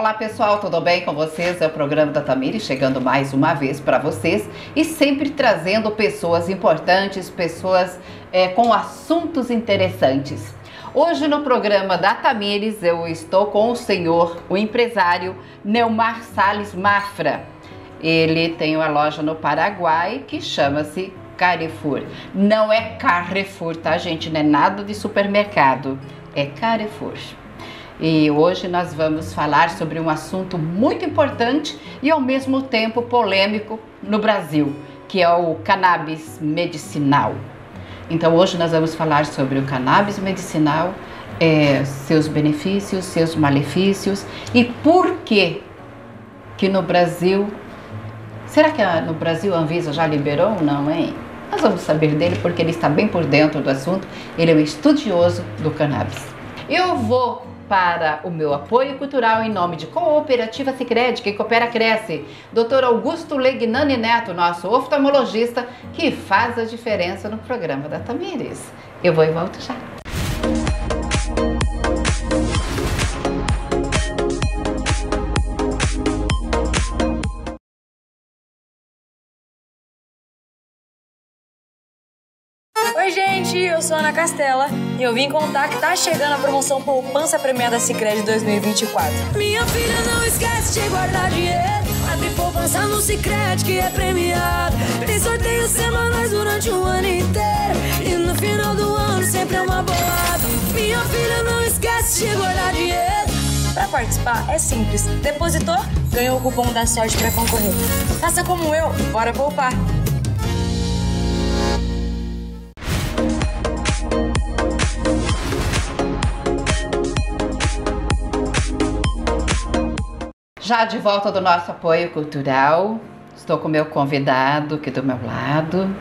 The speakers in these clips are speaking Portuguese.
Olá pessoal, tudo bem com vocês? É o programa da Tamiri chegando mais uma vez para vocês e sempre trazendo pessoas importantes, pessoas é, com assuntos interessantes. Hoje no programa da Tamires eu estou com o senhor, o empresário Neumar Sales Mafra. Ele tem uma loja no Paraguai que chama-se Carrefour. Não é Carrefour, tá gente? Não é nada de supermercado, é Carrefour. E hoje nós vamos falar sobre um assunto muito importante e ao mesmo tempo polêmico no Brasil, que é o cannabis medicinal. Então hoje nós vamos falar sobre o cannabis medicinal, é, seus benefícios, seus malefícios e por que que no Brasil, será que no Brasil a Anvisa já liberou ou não, hein? Nós vamos saber dele porque ele está bem por dentro do assunto, ele é um estudioso do cannabis. Eu vou para o meu apoio cultural em nome de Cooperativa Sicredi, que coopera cresce. Dr. Augusto Legnani Neto, nosso oftalmologista, que faz a diferença no programa da Tamires. Eu vou e volto já. Oi, gente, eu sou Ana Castela e eu vim contar que tá chegando a promoção Poupança Premiada Sicredi 2024. Minha filha, não esquece de guardar dinheiro. Abre poupança no Sicredi que é premiado. Tem sorteios semanais durante o ano inteiro. E no final do ano sempre é uma bolada. Minha filha, não esquece de guardar dinheiro. Para participar é simples. Depositou, ganhou o cupom da sorte para concorrer. Faça como eu, bora poupar. Já de volta do nosso apoio cultural, estou com meu convidado aqui do meu lado,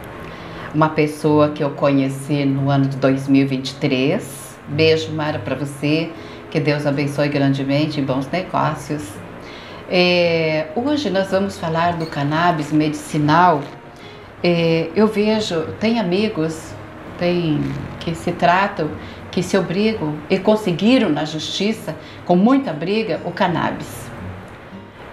uma pessoa que eu conheci no ano de 2023. Beijo, Mara, para você. Que Deus abençoe grandemente e bons negócios. É, hoje nós vamos falar do cannabis medicinal. É, eu vejo, tem amigos tem, que se tratam, que se obrigam e conseguiram na justiça, com muita briga, o cannabis.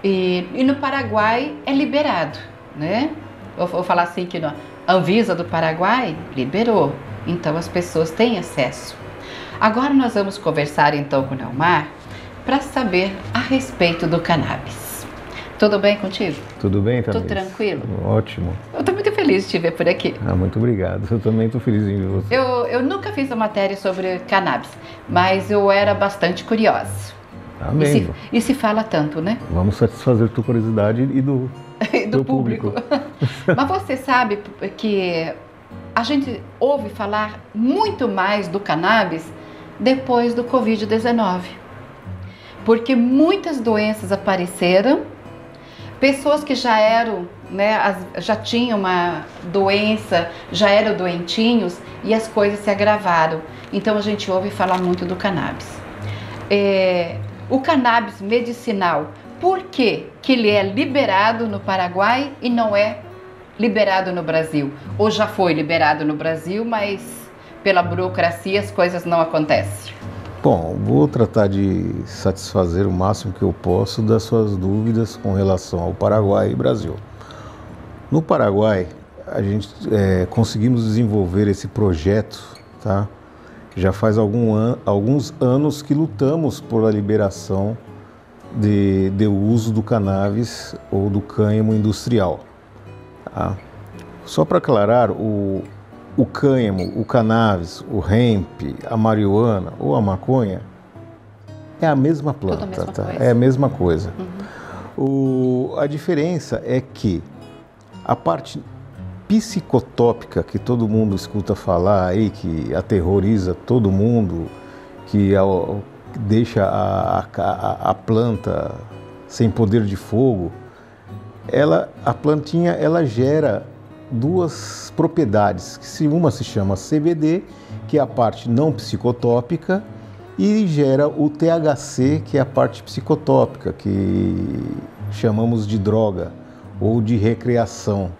E, e no Paraguai é liberado, né? Eu vou falar assim que a Anvisa do Paraguai liberou, então as pessoas têm acesso. Agora nós vamos conversar então com o Neumar para saber a respeito do cannabis. Tudo bem contigo? Tudo bem, Tudo tranquilo? Ótimo. Eu estou muito feliz de te ver por aqui. Ah, muito obrigado. Eu também estou feliz em ver você. Eu, eu nunca fiz uma matéria sobre cannabis, mas eu era bastante curiosa. Amém. E se, e se fala tanto, né? Vamos satisfazer tua curiosidade e do, do público. Mas você sabe que a gente ouve falar muito mais do cannabis depois do Covid-19. Porque muitas doenças apareceram, pessoas que já eram, né, já tinham uma doença, já eram doentinhos e as coisas se agravaram. Então a gente ouve falar muito do cannabis. É, o cannabis medicinal, por que, que ele é liberado no Paraguai e não é liberado no Brasil? Ou já foi liberado no Brasil, mas pela burocracia as coisas não acontecem? Bom, vou tratar de satisfazer o máximo que eu posso das suas dúvidas com relação ao Paraguai e Brasil. No Paraguai, a gente é, conseguimos desenvolver esse projeto, tá? Já faz an alguns anos que lutamos por a liberação de, de uso do cannabis ou do cânhamo industrial. Tá? Só para aclarar, o, o cânhamo, o cannabis, o hemp, a marihuana ou a maconha é a mesma planta, a mesma tá? é a mesma coisa. Uhum. O, a diferença é que a parte psicotópica que todo mundo escuta falar aí, que aterroriza todo mundo, que deixa a, a, a planta sem poder de fogo, ela, a plantinha ela gera duas propriedades, que uma se chama CBD, que é a parte não psicotópica, e gera o THC, que é a parte psicotópica, que chamamos de droga ou de recreação.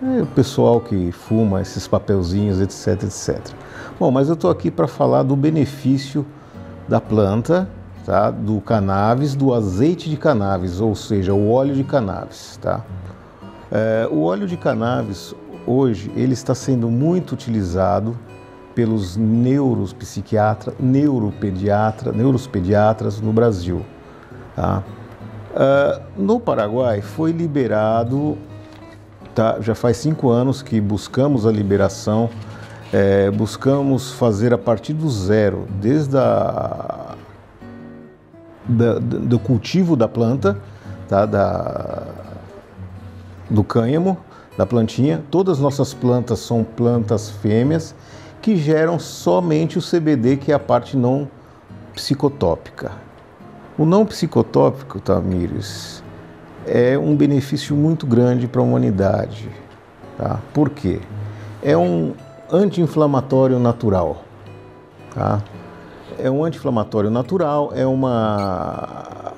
É o pessoal que fuma esses papelzinhos, etc, etc. Bom, mas eu estou aqui para falar do benefício da planta, tá? do cannabis, do azeite de cannabis, ou seja, o óleo de cannabis. Tá? É, o óleo de cannabis hoje ele está sendo muito utilizado pelos neuropsiquiatras, neuropediatra, neuropediatras no Brasil. Tá? Uh, no Paraguai foi liberado, tá, já faz cinco anos que buscamos a liberação, é, buscamos fazer a partir do zero, desde a, da, do cultivo da planta, tá, da, do cânhamo, da plantinha. Todas as nossas plantas são plantas fêmeas que geram somente o CBD, que é a parte não psicotópica. O não psicotópico, Tamires, é um benefício muito grande para a humanidade. Tá? Por quê? É um anti-inflamatório natural. Tá? É um anti-inflamatório natural, é uma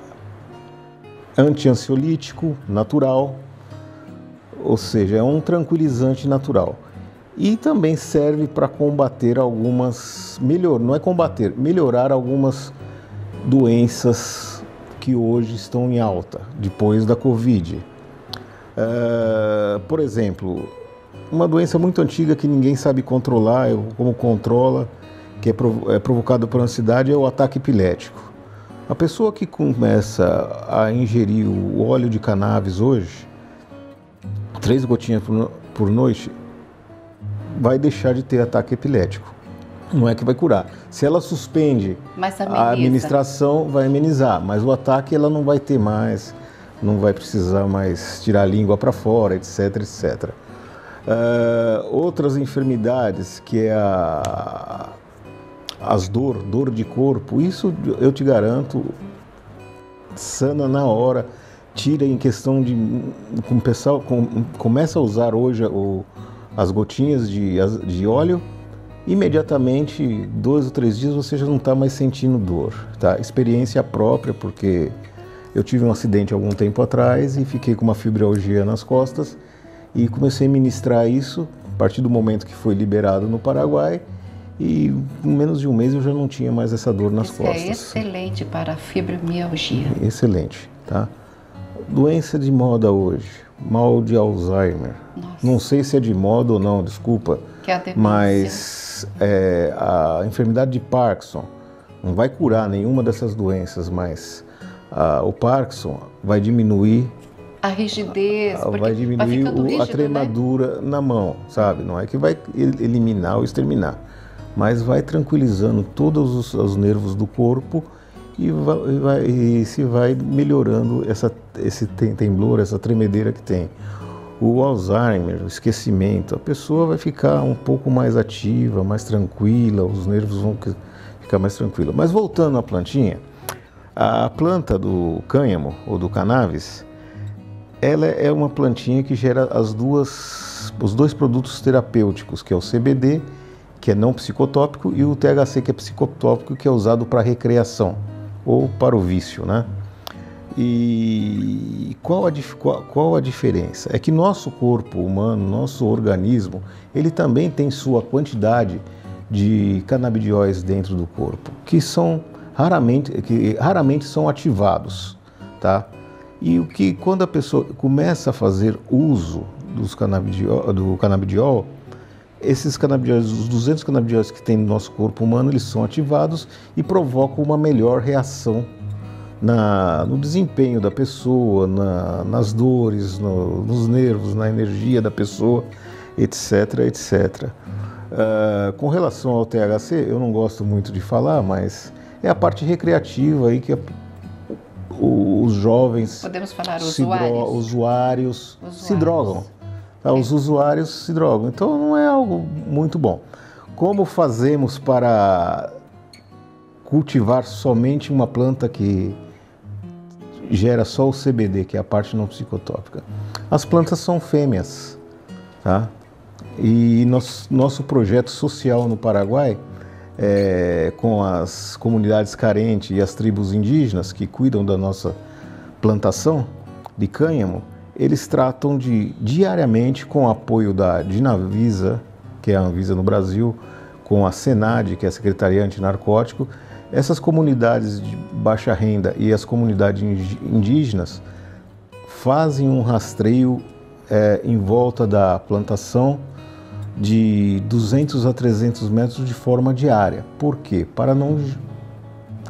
anti-ansiolítico natural, ou seja, é um tranquilizante natural e também serve para combater algumas melhor não é combater melhorar algumas doenças que hoje estão em alta depois da covid uh, por exemplo uma doença muito antiga que ninguém sabe controlar como controla que é, prov é provocada por ansiedade é o ataque epilético a pessoa que começa a ingerir o óleo de cannabis hoje três gotinhas por, por noite vai deixar de ter ataque epilético. Não é que vai curar. Se ela suspende a administração, vai amenizar, mas o ataque ela não vai ter mais, não vai precisar mais tirar a língua para fora, etc, etc. Uh, outras enfermidades que é a, as dor, dor de corpo, isso eu te garanto, sana na hora, tira em questão de, o pessoal começa a usar hoje o as gotinhas de, de óleo, imediatamente, dois ou três dias, você já não está mais sentindo dor. Tá? Experiência própria, porque eu tive um acidente algum tempo atrás e fiquei com uma fibromialgia nas costas e comecei a ministrar isso a partir do momento que foi liberado no Paraguai e em menos de um mês eu já não tinha mais essa dor nas isso é costas. É excelente para a fibromialgia. Excelente, tá? Doença de moda hoje mal de Alzheimer. Nossa. Não sei se é de moda ou não, desculpa. Que é a demência. mas é, a enfermidade de Parkinson não vai curar nenhuma dessas doenças, mas a, o Parkinson vai diminuir a rigidez, a, vai diminuir vai o, rígido, a né? tremadura né? na mão, sabe? Não é que vai eliminar ou exterminar, mas vai tranquilizando todos os, os nervos do corpo e, vai, vai, e se vai melhorando essa, esse temblor, essa tremedeira que tem. O Alzheimer, o esquecimento, a pessoa vai ficar um pouco mais ativa, mais tranquila, os nervos vão ficar mais tranquilos. Mas voltando à plantinha, a planta do cânhamo ou do cannabis, ela é uma plantinha que gera as duas, os dois produtos terapêuticos, que é o CBD, que é não psicotópico, e o THC, que é psicotópico, que é usado para recreação ou para o vício, né? E qual a, qual, qual a diferença? É que nosso corpo humano, nosso organismo, ele também tem sua quantidade de canabidióis dentro do corpo, que são raramente, que raramente são ativados, tá? E o que quando a pessoa começa a fazer uso dos do canabidiol, esses canabidióis, os 200 canabidióis que tem no nosso corpo humano, eles são ativados e provocam uma melhor reação na, no desempenho da pessoa, na, nas dores, no, nos nervos, na energia da pessoa, etc, etc. Uh, com relação ao THC, eu não gosto muito de falar, mas é a parte recreativa aí que a, os jovens podemos falar usuários, dro, usuários, usuários. se drogam Tá? Os usuários se drogam. Então não é algo muito bom. Como fazemos para cultivar somente uma planta que gera só o CBD, que é a parte não psicotópica? As plantas são fêmeas, tá? E nosso, nosso projeto social no Paraguai, é, com as comunidades carentes e as tribos indígenas que cuidam da nossa plantação de cânhamo, eles tratam de diariamente, com o apoio da Dinavisa, que é a Anvisa no Brasil, com a Senad, que é a Secretaria Antinarcótico, Essas comunidades de baixa renda e as comunidades indígenas fazem um rastreio é, em volta da plantação de 200 a 300 metros de forma diária. Por quê? Para não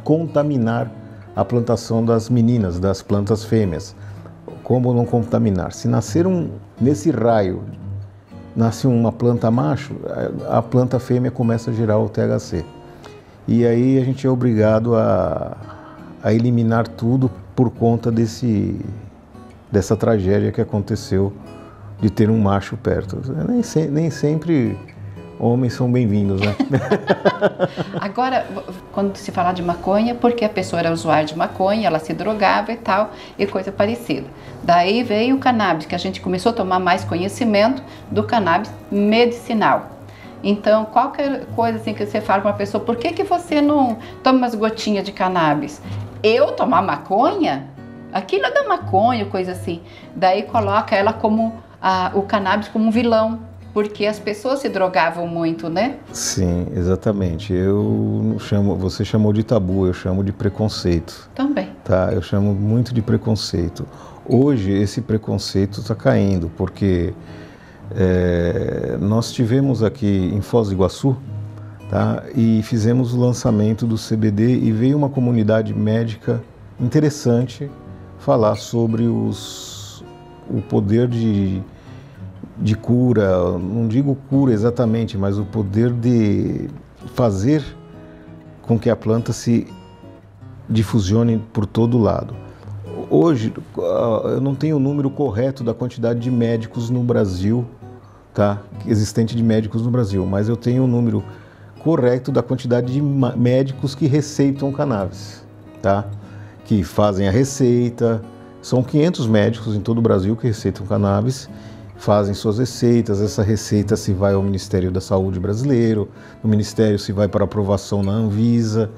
contaminar a plantação das meninas, das plantas fêmeas. Como não contaminar? Se nascer um, nesse raio, nasce uma planta macho, a planta fêmea começa a gerar o THC. E aí a gente é obrigado a, a eliminar tudo por conta desse, dessa tragédia que aconteceu de ter um macho perto. Nem, se, nem sempre homens são bem-vindos, né? Agora, quando se fala de maconha, porque a pessoa era usuária de maconha, ela se drogava e tal, e coisa parecida. Daí veio o cannabis, que a gente começou a tomar mais conhecimento do cannabis medicinal. Então, qualquer coisa assim que você fala para uma pessoa, por que, que você não toma umas gotinhas de cannabis? Eu tomar maconha? Aquilo é da maconha, coisa assim. Daí coloca ela como a, o cannabis como um vilão, porque as pessoas se drogavam muito, né? Sim, exatamente. Eu chamo, você chamou de tabu, eu chamo de preconceito. Também. Tá, eu chamo muito de preconceito. Hoje esse preconceito está caindo, porque é, nós tivemos aqui em Foz do Iguaçu, tá, e fizemos o lançamento do CBD e veio uma comunidade médica interessante falar sobre os, o poder de de cura, não digo cura exatamente, mas o poder de fazer com que a planta se difusione por todo lado. Hoje, ah, eu não tenho o número correto da quantidade de médicos no Brasil, tá? Existente de médicos no Brasil, mas eu tenho o número correto da quantidade de médicos que receitam cannabis, tá? Que fazem a receita. São 500 médicos em todo o Brasil que receitam cannabis fazem suas receitas, essa receita se vai ao Ministério da Saúde brasileiro, no Ministério se vai para aprovação na Anvisa,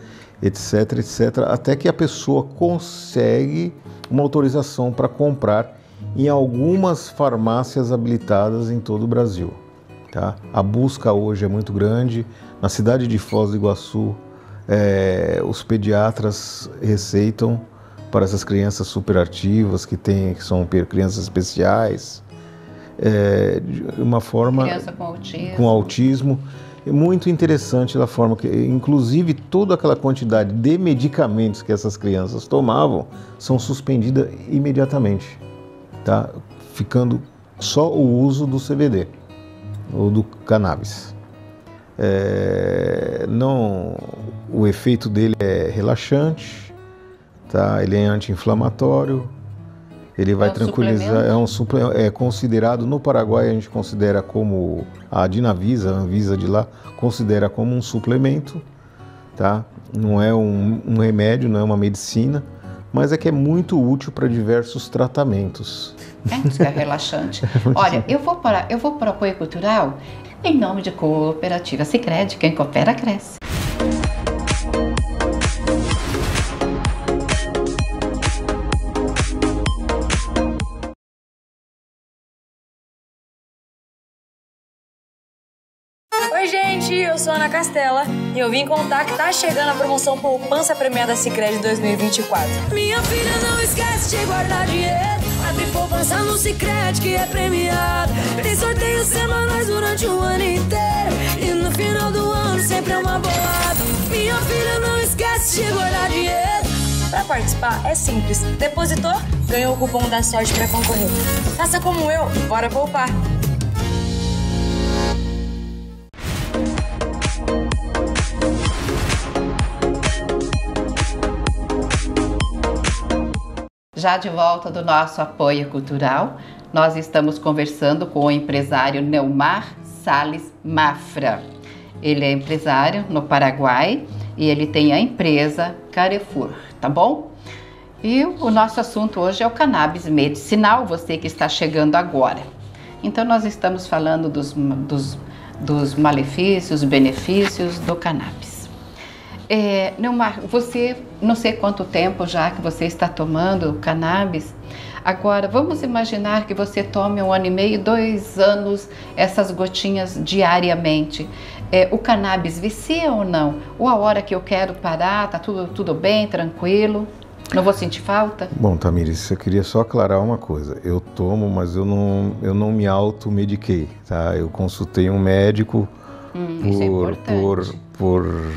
etc, etc, até que a pessoa consegue uma autorização para comprar em algumas farmácias habilitadas em todo o Brasil. Tá? A busca hoje é muito grande. Na cidade de Foz do Iguaçu, é, os pediatras receitam para essas crianças superativas que, têm, que são crianças especiais, é, de uma forma Criança com autismo. com autismo. É muito interessante da forma que, inclusive, toda aquela quantidade de medicamentos que essas crianças tomavam são suspendidas imediatamente, tá? Ficando só o uso do CBD ou do cannabis. É, não, o efeito dele é relaxante, tá? Ele é anti-inflamatório, ele vai é um tranquilizar, é um é considerado no Paraguai a gente considera como a Dinavisa, a Anvisa de lá considera como um suplemento, tá? Não é um, um remédio, não é uma medicina, mas é que é muito útil para diversos tratamentos. É, é relaxante. Olha, eu vou para eu vou para o apoio cultural em nome de Cooperativa Sicredi, quem coopera cresce. Eu sou a Ana Castela e eu vim contar que tá chegando a promoção Poupança Premiada Sicredi 2024. Minha filha, não esquece de guardar dinheiro. Abre poupança no Sicredi que é premiado. Tem sorteios semanais durante o ano inteiro. E no final do ano sempre é uma bolada. Minha filha, não esquece de guardar dinheiro. Para participar é simples. Depositou, ganhou o cupom da sorte para concorrer. Faça como eu, bora poupar. Já de volta do nosso apoio cultural, nós estamos conversando com o empresário Neumar Sales Mafra. Ele é empresário no Paraguai e ele tem a empresa Carrefour, tá bom? E o nosso assunto hoje é o cannabis medicinal, você que está chegando agora. Então, nós estamos falando dos, dos, dos malefícios, benefícios do cannabis. É, Neumar, você, não sei quanto tempo já que você está tomando cannabis, agora vamos imaginar que você tome um ano e meio, dois anos, essas gotinhas diariamente. é, o cannabis vicia ou não? Ou a hora que eu quero parar, tá tudo, tudo bem, tranquilo? Não vou sentir falta? Bom, Tamires, eu queria só aclarar uma coisa. Eu tomo, mas eu não, eu não me automediquei, tá? Eu consultei um médico Hum, por, é importante. por,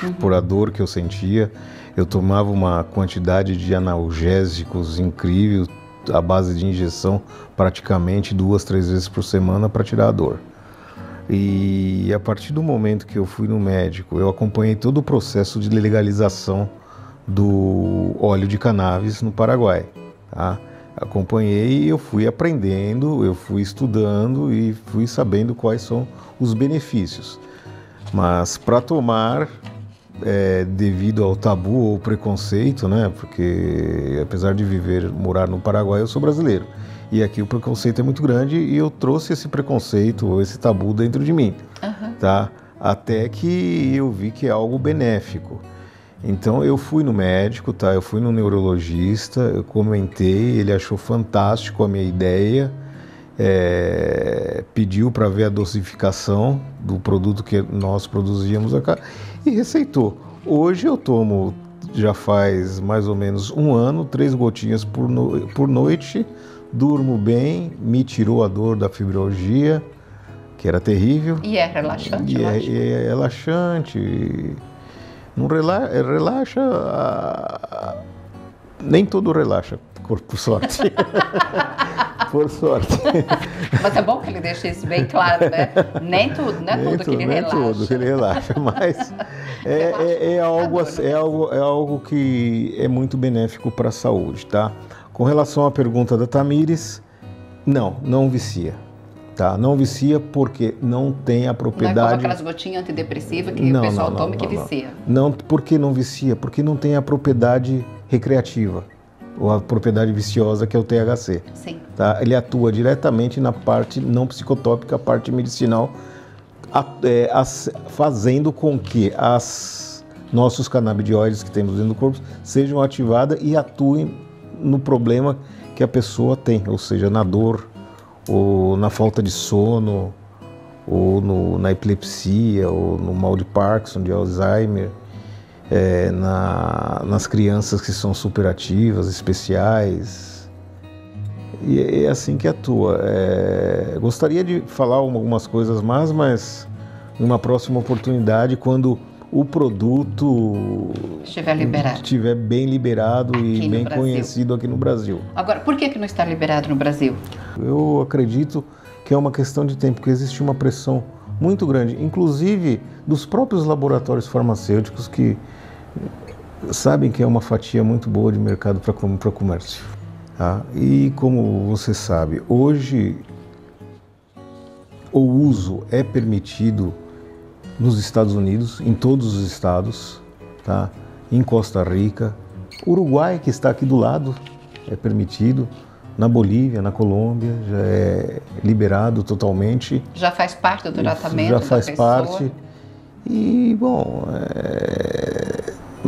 por, por a dor que eu sentia. Eu tomava uma quantidade de analgésicos incrível, à base de injeção, praticamente duas, três vezes por semana para tirar a dor. E a partir do momento que eu fui no médico, eu acompanhei todo o processo de legalização do óleo de cannabis no Paraguai. Tá? Acompanhei e eu fui aprendendo, eu fui estudando e fui sabendo quais são os benefícios. Mas para tomar, é, devido ao tabu ou preconceito, né? Porque apesar de viver, morar no Paraguai, eu sou brasileiro. E aqui o preconceito é muito grande e eu trouxe esse preconceito ou esse tabu dentro de mim, Aham. tá? Até que eu vi que é algo benéfico. Então eu fui no médico, tá? Eu fui no neurologista, eu comentei, ele achou fantástico a minha ideia, é, pediu para ver a dosificação do produto que nós produzíamos e receitou. Hoje eu tomo, já faz mais ou menos um ano, três gotinhas por, no- por noite, durmo bem, me tirou a dor da fibromialgia, que era terrível. E é relaxante, E é, é relaxante. Não rela, relaxa. a- nem todo relaxa, por sorte. por sorte. Mas é bom que ele deixe isso bem claro, né? Nem tudo, não é Nem tudo que ele nem relaxa. tudo que ele relaxa, mas é, é- é algo, é, algo, é algo que é muito benéfico para a saúde, tá? Com relação à pergunta da Tamires, não, não vicia. Tá? Não vicia porque não tem a Não é como propriedade. aquelas gotinhas antidepressivas que o pessoal toma e que não. vicia. Não, por que não vicia? Porque não tem a propriedade recreativa ou a propriedade viciosa que é o THC. Sim. Tá? Ele atua diretamente na parte não psicotópica, a parte medicinal, a- é, as- fazendo com que as nossos canabidioides que temos dentro do corpo sejam ativadas e atuem no problema que a pessoa tem, ou seja, na dor, ou na falta de sono, ou no- na epilepsia, ou no mal de Parkinson, de Alzheimer, é, na- nas crianças que são superativas, especiais. E é é assim que atua. É, gostaria de falar algumas coisas mais, mas numa próxima oportunidade, quando o produto Estiver liberado. estiver bem liberado Aqui e bem Brasil. conhecido aqui no Brasil. Agora, por que, que não está liberado no Brasil? Eu acredito que é uma questão de tempo, que existe uma pressão muito grande, inclusive dos próprios laboratórios farmacêuticos que sabem que é uma fatia muito boa de mercado para o comércio. tá? E como você sabe, hoje o uso é permitido nos Estados Unidos, em todos os estados, tá? em Costa Rica, Uruguai, que está aqui do lado, é permitido, na Bolívia, na Colômbia, já é liberado totalmente. Já faz parte do tratamento já da faz pessoa? parte. E, bom, é,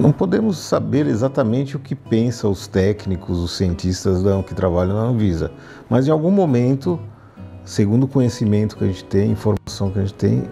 não podemos saber exatamente o que pensam os técnicos, os cientistas que trabalham na Anvisa, mas em algum momento, segundo o conhecimento que a gente tem, informação que a gente tem,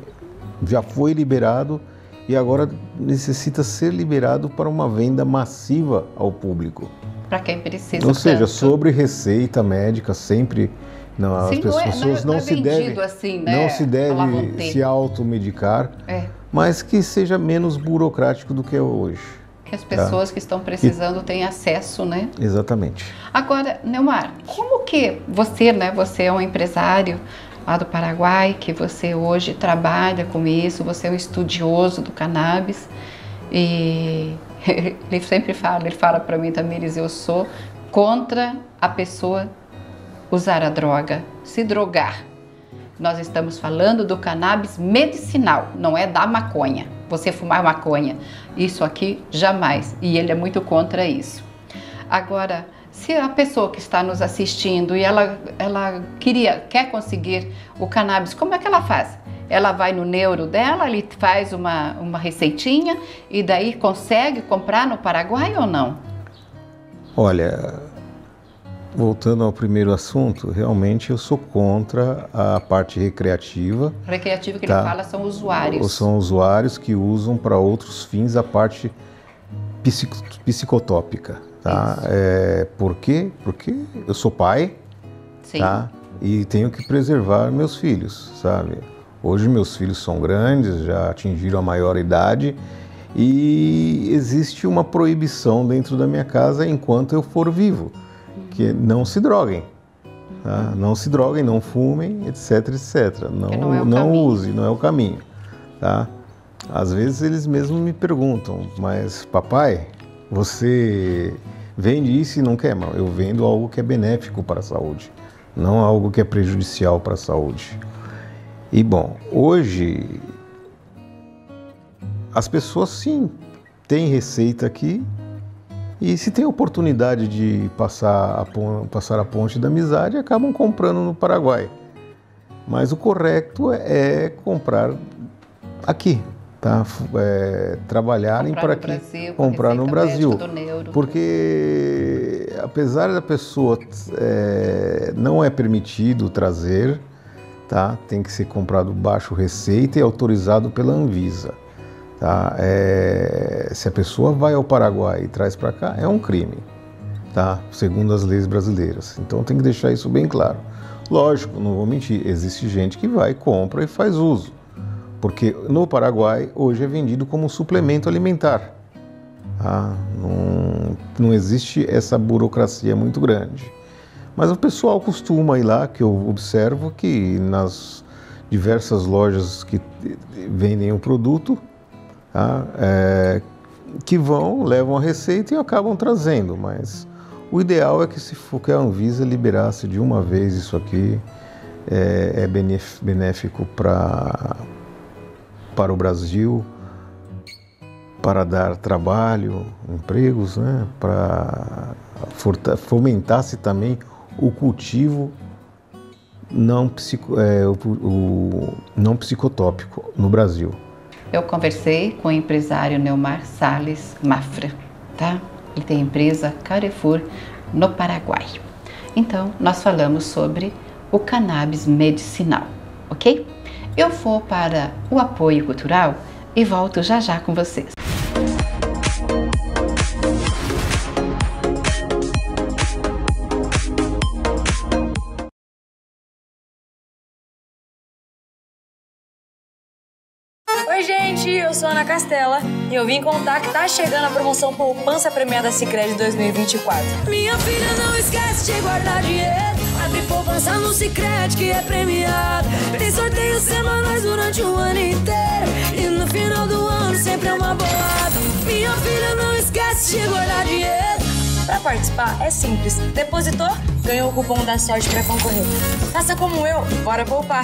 já foi liberado e agora necessita ser liberado para uma venda massiva ao público. Para quem precisa. Ou seja, tanto. sobre receita médica, sempre não, as Sim, não é- pessoas não é- não, não é se devem assim, né? não se deve vontade. se automedicar, É, mas que seja menos burocrático do que é hoje. Que as pessoas que estão precisando têm acesso, né? Exatamente. Agora, Neumar, como que você, né? Você é um empresário lá do Paraguai, que você hoje trabalha com isso, você é um estudioso do cannabis e ele sempre fala, ele fala para mim, Tamires, eu sou contra a pessoa usar a droga, se drogar. Nós estamos falando do cannabis medicinal, não é da maconha. Você fumar maconha, isso aqui jamais. E ele é muito contra isso. Agora, se a pessoa que está nos assistindo e ela, ela queria, quer conseguir o cannabis, como é que ela faz? Ela vai no neuro dela, ele faz uma, uma receitinha e daí consegue comprar no Paraguai ou não? Olha, voltando ao primeiro assunto, realmente eu sou contra a parte recreativa. Recreativo que Tá. ele fala são usuários. São usuários que usam para outros fins a parte psico- psicotópica. Tá? É, por quê? Porque eu sou pai Sim. tá? e tenho que preservar meus filhos, sabe? Hoje meus filhos são grandes, já atingiram a maior idade e existe uma proibição dentro da minha casa enquanto eu for vivo, que não se droguem. tá? Não se droguem, não fumem, etc, etc. Não, não é não use, não é o caminho. Tá? Às vezes eles mesmos me perguntam, mas papai, você vende isso e não quer? Não, eu vendo algo que é benéfico para a saúde, não algo que é prejudicial para a saúde. E bom, hoje as pessoas sim têm receita aqui e se tem oportunidade de passar a, pon- passar a ponte da amizade, acabam comprando no Paraguai. Mas o correto é, comprar aqui, tá? É, trabalharem Comprar para que Brasil, com a comprar no Brasil, neuro. porque apesar da pessoa é, não é permitido trazer, tá? Tem que ser comprado baixo receita e autorizado pela Anvisa. Tá? É, se a pessoa vai ao Paraguai e traz para cá, é um crime, tá? segundo as leis brasileiras. Então tem que deixar isso bem claro. Lógico, não vou mentir, existe gente que vai, compra e faz uso. Porque no Paraguai hoje é vendido como suplemento alimentar. tá? Não, não existe essa burocracia muito grande. Mas o pessoal costuma ir lá, que eu observo que nas diversas lojas que vendem o produto, tá? É, que vão, levam a receita e acabam trazendo, mas o ideal é que se for que a Anvisa liberasse de uma vez isso aqui, é, é benéfico para para o Brasil, para dar trabalho, empregos, né? para fomentar-se também o cultivo não, psico, é, o, o não psicotópico no Brasil. Eu conversei com o empresário Neumar Sales Mafra, tá? Ele tem empresa Carrefour no Paraguai. Então, nós falamos sobre o cannabis medicinal, ok? Eu vou para o apoio cultural e volto já já com vocês. Sou Ana Castela e eu vim contar que tá chegando a promoção Poupança Premiada Sicredi 2024. Minha filha, não esquece de guardar dinheiro. Abre poupança no Cicred que é premiado. Tem sorteios semanais durante o ano inteiro. E no final do ano sempre é uma bolada. Minha filha, não esquece de guardar dinheiro. Para participar é simples. Depositou, ganhou o cupom da sorte para concorrer. Faça como eu, bora poupar.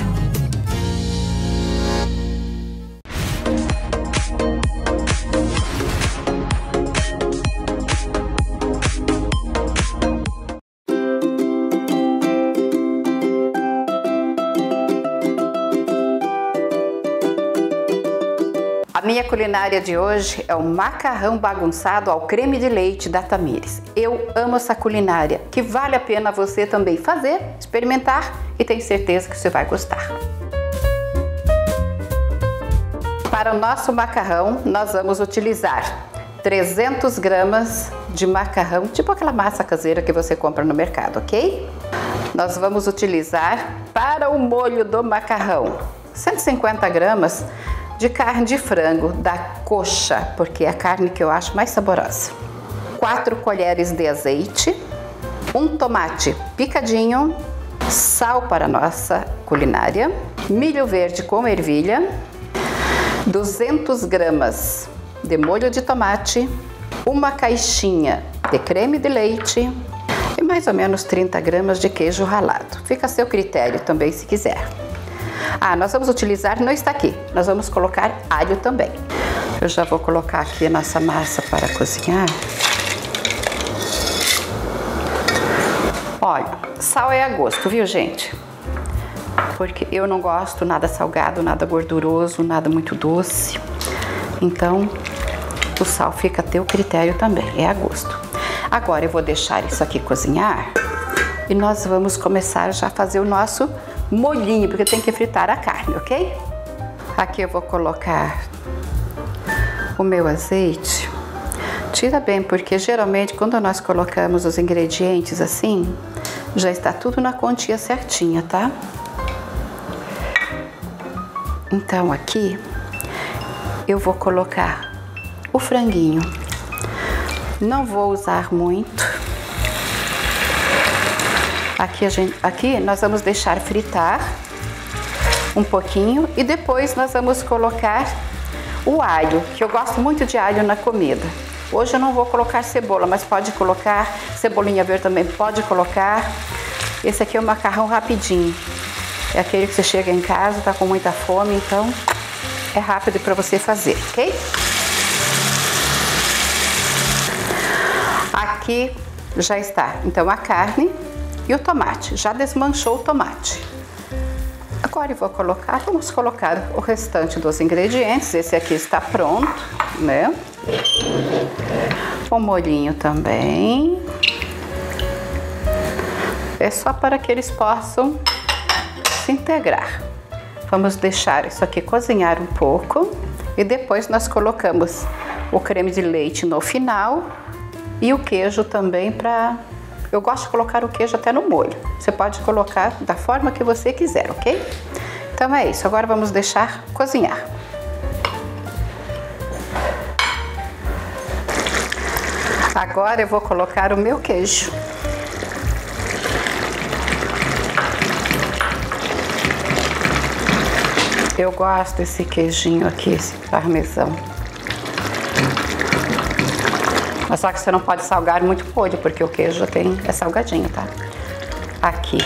Minha culinária de hoje é o macarrão bagunçado ao creme de leite da Tamires. Eu amo essa culinária, que vale a pena você também fazer, experimentar e tenho certeza que você vai gostar. Para o nosso macarrão, nós vamos utilizar 300 gramas de macarrão, tipo aquela massa caseira que você compra no mercado, ok? Nós vamos utilizar para o molho do macarrão 150 gramas de carne de frango da coxa, porque é a carne que eu acho mais saborosa. 4 colheres de azeite, um tomate picadinho, sal para nossa culinária, milho verde com ervilha, 200 gramas de molho de tomate, uma caixinha de creme de leite e mais ou menos 30 gramas de queijo ralado. Fica a seu critério também se quiser. Ah, nós vamos utilizar, não está aqui, nós vamos colocar alho também. Eu já vou colocar aqui a nossa massa para cozinhar. Olha, sal é a gosto, viu gente? Porque eu não gosto nada salgado, nada gorduroso, nada muito doce. Então, o sal fica a teu critério também, é a gosto. Agora eu vou deixar isso aqui cozinhar e nós vamos começar já a fazer o nosso molhinho, porque tem que fritar a carne, ok? Aqui eu vou colocar o meu azeite. Tira bem, porque geralmente quando nós colocamos os ingredientes assim, já está tudo na quantia certinha, tá? Então aqui eu vou colocar o franguinho. Não vou usar muito. Aqui, gente, aqui nós vamos deixar fritar um pouquinho e depois nós vamos colocar o alho, que eu gosto muito de alho na comida. Hoje eu não vou colocar cebola, mas pode colocar, cebolinha verde também pode colocar. Esse aqui é o macarrão rapidinho. É aquele que você chega em casa, tá com muita fome, então é rápido para você fazer, ok? Aqui já está, então, a carne e o tomate. Já desmanchou o tomate. Agora eu vou colocar, vamos colocar o restante dos ingredientes. Esse aqui está pronto, né? O molhinho também. É só para que eles possam se integrar. Vamos deixar isso aqui cozinhar um pouco e depois nós colocamos o creme de leite no final e o queijo também para eu gosto de colocar o queijo até no molho. Você pode colocar da forma que você quiser, ok? Então é isso. Agora vamos deixar cozinhar. Agora eu vou colocar o meu queijo. Eu gosto desse queijinho aqui, esse parmesão. Mas só que você não pode salgar muito molho, porque o queijo tem, é salgadinho, tá? Aqui.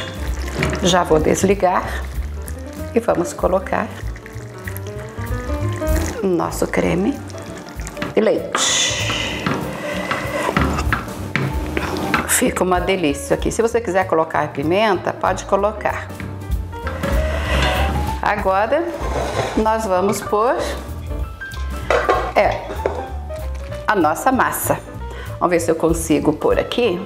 Já vou desligar e vamos colocar nosso creme de leite. Fica uma delícia aqui. Se você quiser colocar pimenta, pode colocar. Agora nós vamos pôr é a nossa massa. Vamos ver se eu consigo pôr aqui.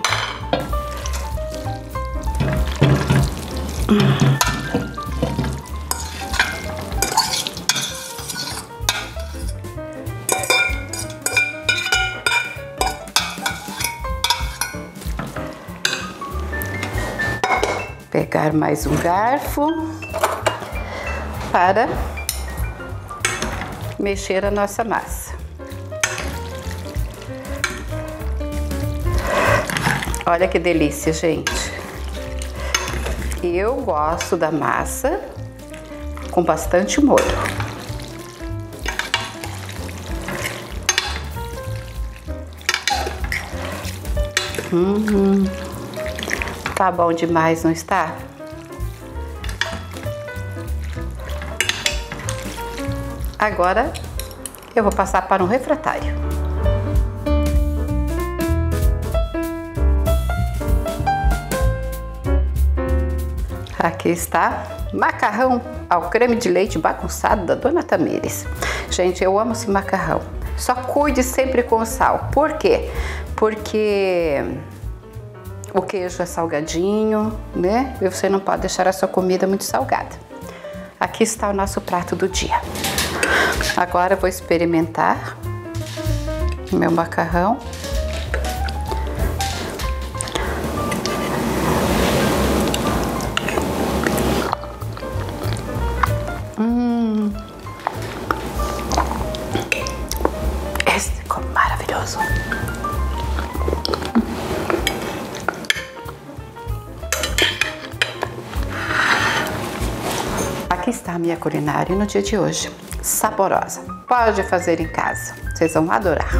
Pegar mais um garfo para mexer a nossa massa. Olha que delícia, gente. Eu gosto da massa com bastante molho. Hum, tá bom demais, não está? Agora eu vou passar para um refratário. Aqui está macarrão ao creme de leite bagunçado da Dona Tamires. Gente, eu amo esse macarrão. Só cuide sempre com sal. Por quê? Porque o queijo é salgadinho, né? E você não pode deixar a sua comida muito salgada. Aqui está o nosso prato do dia. Agora vou experimentar meu macarrão. Está a minha culinária no dia de hoje. Saborosa. Pode fazer em casa. Vocês vão adorar.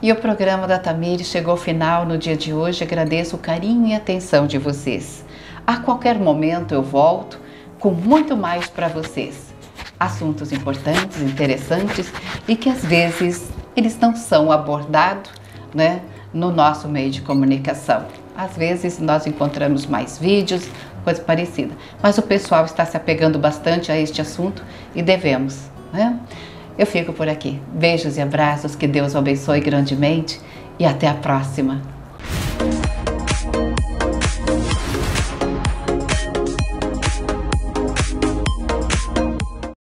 E o programa da Tamiri chegou ao final no dia de hoje. Agradeço o carinho e atenção de vocês. A qualquer momento eu volto com muito mais para vocês. Assuntos importantes, interessantes e que às vezes eles não são abordados, né? No nosso meio de comunicação. Às vezes nós encontramos mais vídeos, coisa parecida, mas o pessoal está se apegando bastante a este assunto e devemos. Né? Eu fico por aqui. Beijos e abraços, que Deus abençoe grandemente e até a próxima.